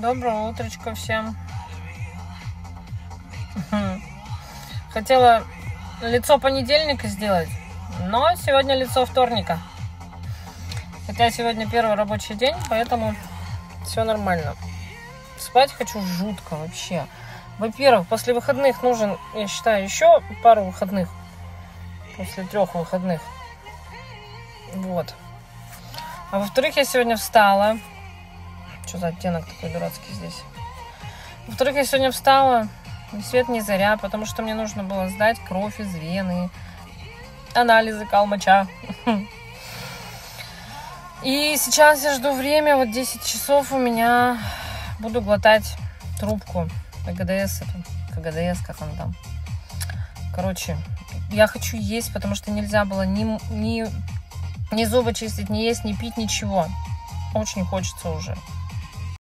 Доброе утречко всем. Хотела лицо понедельника сделать, но сегодня лицо вторника. Хотя сегодня первый рабочий день, поэтому все нормально. Спать хочу жутко вообще. Во-первых, после выходных нужен, я считаю, еще пару выходных. После трех выходных. Вот. А во-вторых, я сегодня встала. Что за оттенок такой дурацкий здесь? Во-вторых, я сегодня встала, ни свет не заря, потому что мне нужно было сдать кровь из вены, анализы калмача. И сейчас я жду время, вот 10 часов у меня буду глотать трубку КГДС, КГДС, как он там. Короче, я хочу есть, потому что нельзя было ни, ни, ни зубы чистить, ни есть, ни пить, ничего. Очень хочется уже.